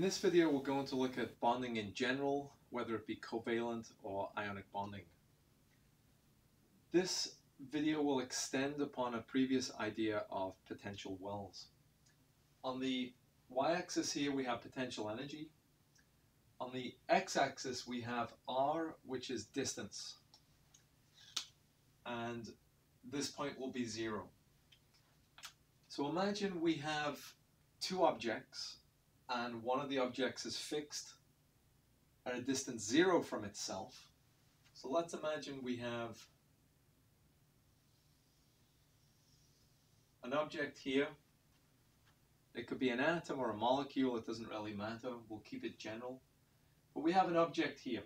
In this video we're going to look at bonding in general, whether it be covalent or ionic bonding. This video will extend upon a previous idea of potential wells. On the y-axis here we have potential energy. On the x-axis we have r, which is distance. And this point will be zero. So imagine we have two objects and one of the objects is fixed at a distance zero from itself. So let's imagine we have an object here. It could be an atom or a molecule, it doesn't really matter. We'll keep it general. But we have an object here.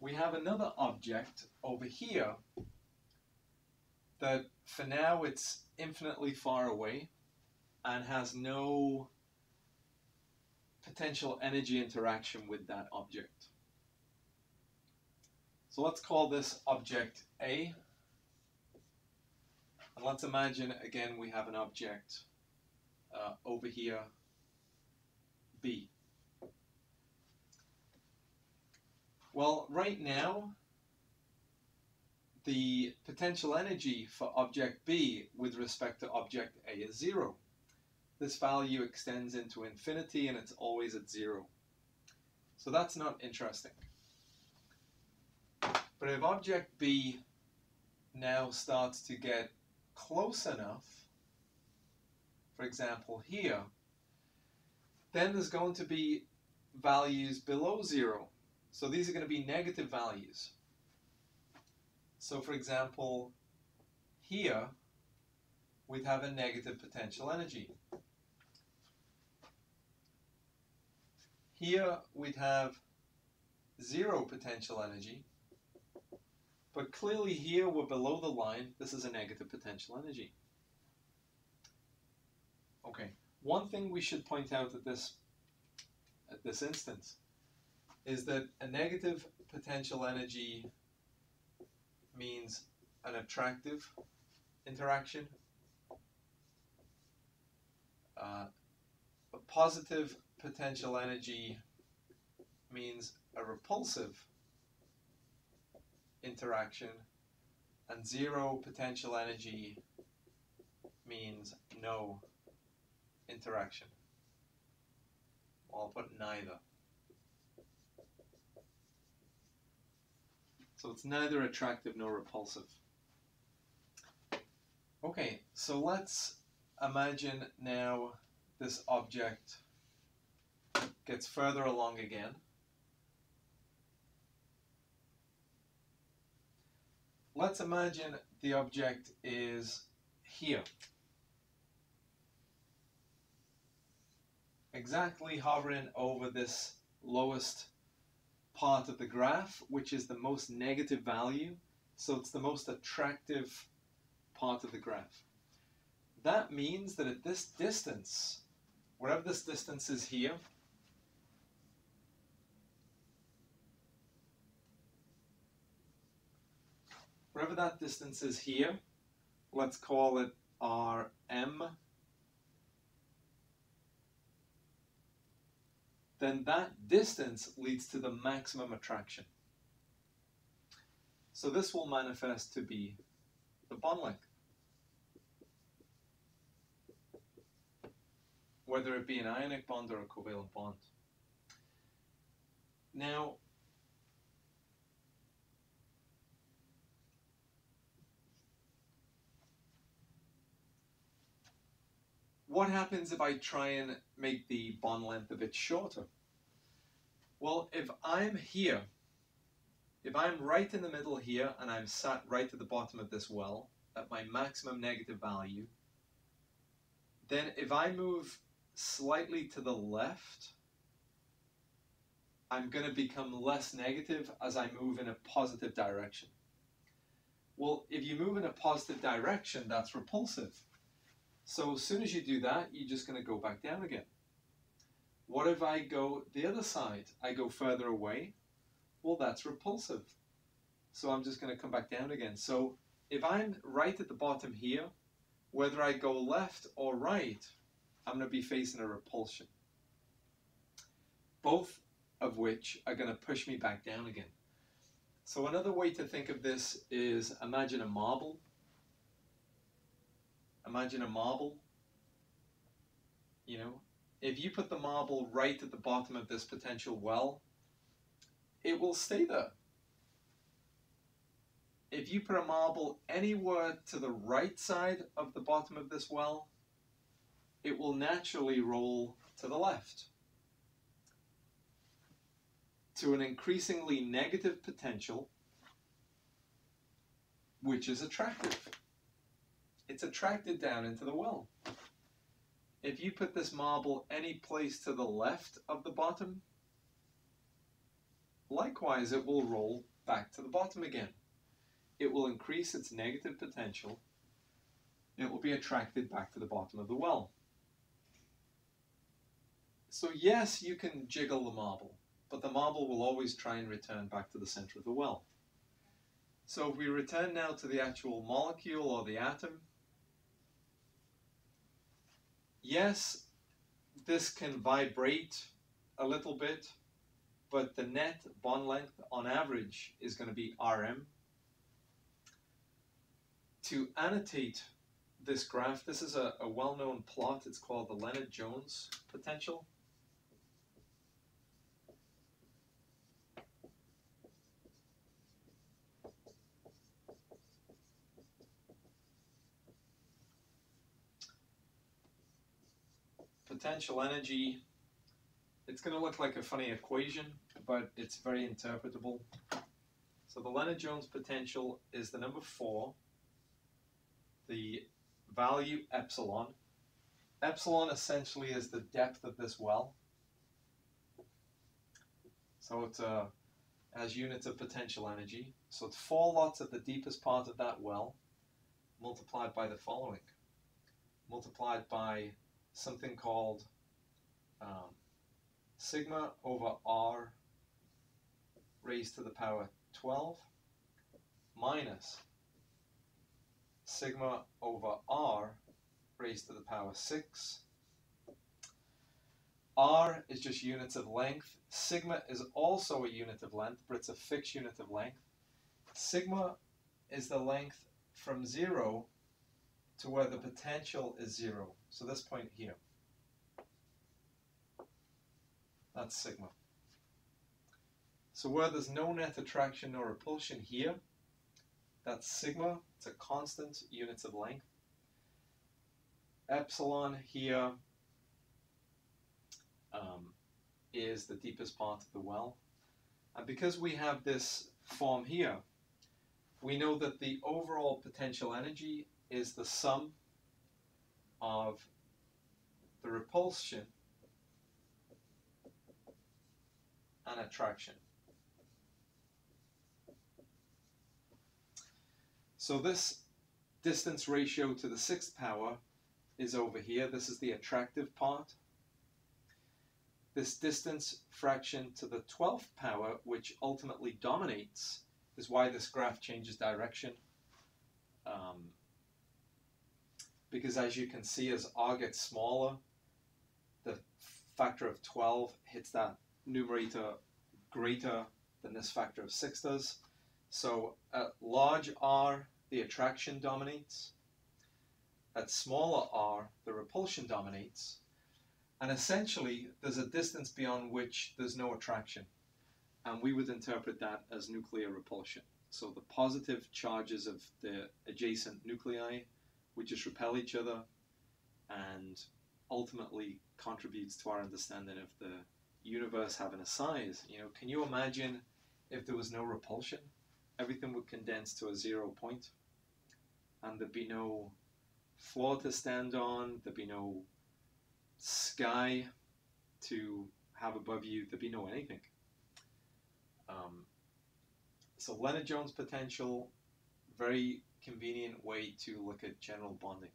We have another object over here that for now it's infinitely far away and has no potential energy interaction with that object. So let's call this object A. And let's imagine again we have an object uh, over here B. Well, right now, the potential energy for object B with respect to object A is zero this value extends into infinity and it's always at zero. So that's not interesting. But if object B now starts to get close enough, for example here, then there's going to be values below zero. So these are going to be negative values. So for example, here we'd have a negative potential energy. Here we'd have zero potential energy, but clearly here we're below the line. This is a negative potential energy. Okay, one thing we should point out at this at this instance is that a negative potential energy means an attractive interaction. Uh, a positive potential energy means a repulsive interaction and zero potential energy means no interaction. Well, I'll put neither. So it's neither attractive nor repulsive. Okay, so let's imagine now this object gets further along again. Let's imagine the object is here. Exactly hovering over this lowest part of the graph, which is the most negative value. So it's the most attractive part of the graph. That means that at this distance, whatever this distance is here, wherever that distance is here, let's call it Rm, then that distance leads to the maximum attraction. So this will manifest to be the bond length. Whether it be an ionic bond or a covalent bond. Now, what happens if I try and make the bond length a bit shorter? Well, if I'm here, if I'm right in the middle here and I'm sat right at the bottom of this well at my maximum negative value, then if I move slightly to the left, I'm going to become less negative as I move in a positive direction. Well, if you move in a positive direction, that's repulsive. So as soon as you do that, you're just going to go back down again. What if I go the other side? I go further away. Well, that's repulsive. So I'm just going to come back down again. So if I'm right at the bottom here, whether I go left or right, I'm going to be facing a repulsion. both of which are going to push me back down again. So another way to think of this is imagine a marble. Imagine a marble. You know, if you put the marble right at the bottom of this potential well, it will stay there. If you put a marble anywhere to the right side of the bottom of this well, it will naturally roll to the left to an increasingly negative potential, which is attractive. It's attracted down into the well. If you put this marble any place to the left of the bottom, likewise it will roll back to the bottom again. It will increase its negative potential. It will be attracted back to the bottom of the well. So yes, you can jiggle the marble but the marble will always try and return back to the center of the well. So if we return now to the actual molecule or the atom, yes, this can vibrate a little bit, but the net bond length on average is going to be Rm. To annotate this graph, this is a, a well-known plot, it's called the Lennard-Jones potential. Potential energy, it's going to look like a funny equation, but it's very interpretable. So the Lennard-Jones potential is the number 4, the value epsilon. Epsilon essentially is the depth of this well. So it's uh, as units of potential energy. So it's 4 lots at the deepest part of that well multiplied by the following. Multiplied by something called um, sigma over r raised to the power 12 minus sigma over r raised to the power 6. r is just units of length. Sigma is also a unit of length, but it's a fixed unit of length. Sigma is the length from 0 to where the potential is 0. So this point here, that's sigma. So where there's no net attraction nor repulsion here, that's sigma, it's a constant units of length. Epsilon here um, is the deepest part of the well. And because we have this form here, we know that the overall potential energy is the sum of the repulsion and attraction. So this distance ratio to the sixth power is over here. This is the attractive part. This distance fraction to the 12th power, which ultimately dominates, is why this graph changes direction. Um, because as you can see, as R gets smaller, the factor of 12 hits that numerator greater than this factor of 6 does. So at large R, the attraction dominates. At smaller r, the repulsion dominates. And essentially, there's a distance beyond which there's no attraction. And we would interpret that as nuclear repulsion. So the positive charges of the adjacent nuclei we just repel each other and ultimately contributes to our understanding of the universe having a size. You know, can you imagine if there was no repulsion? Everything would condense to a zero point and there'd be no floor to stand on, there'd be no sky to have above you, there'd be no anything. Um, so Lennard-Jones potential, very convenient way to look at general bonding.